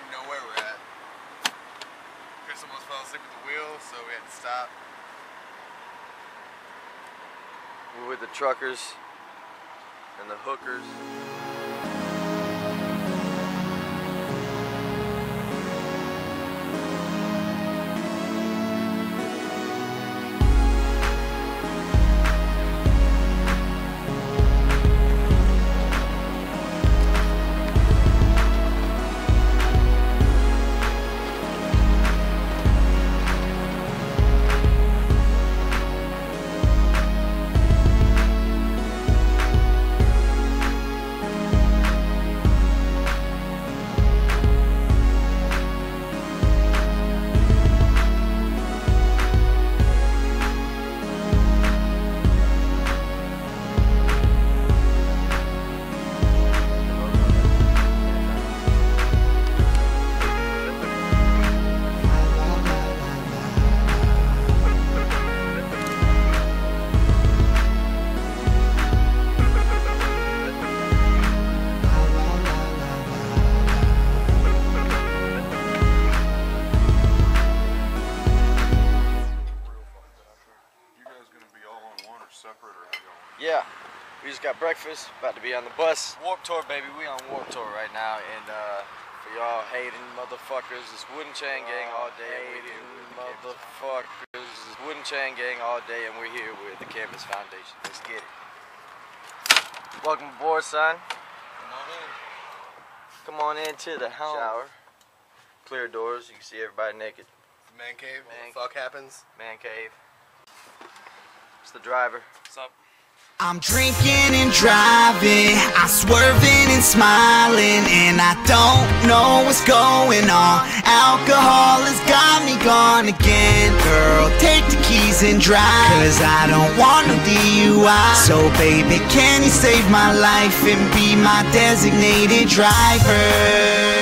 where we're at. Chris almost fell asleep the wheel, so we had to stop. We're with the truckers and the hookers. Got breakfast, about to be on the bus. Warped Tour, baby. We on Warped Tour right now, and uh, for y'all hating motherfuckers, it's Wooden Chain Gang all day. and we're here with the motherfuckers, it's Wooden Chain Gang all day, and we're here with the Canvas Foundation. Let's get it. Welcome aboard, son. Come on in. Come on into the home. Shower. Clear doors. You can see everybody naked. The man cave. Man Man fuck happens. Man cave. It's the driver. What's up? I'm drinking and driving, I'm swerving and smiling, and I don't know what's going on. Alcohol has got me gone again. Girl, take the keys and drive, cause I don't want no DUI. So, baby, can you save my life and be my designated driver?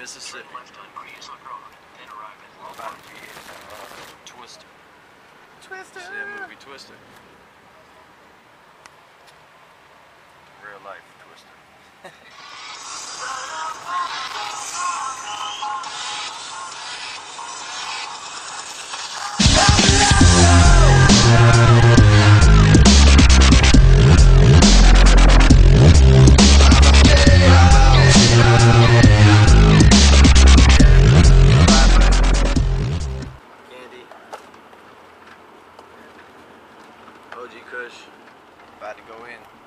Mississippi. About to be in, uh, Twister. Twister! See that movie Twister? Real life Twister. G Kush. About to go in.